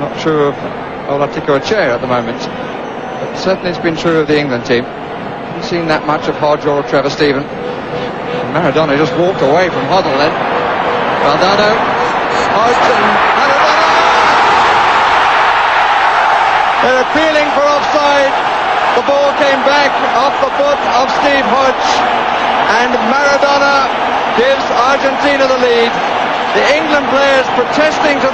Not true of Olarticoechea at the moment. But certainly it's been true of the England team. Haven't seen that much of Hodge or Trevor Steven. Maradona just walked away from Hoddle then. Valdano, Hodge and Maradona! They're appealing for offside. The ball came back off the foot of Steve Hodge and Maradona gives Argentina the lead. The England players protesting to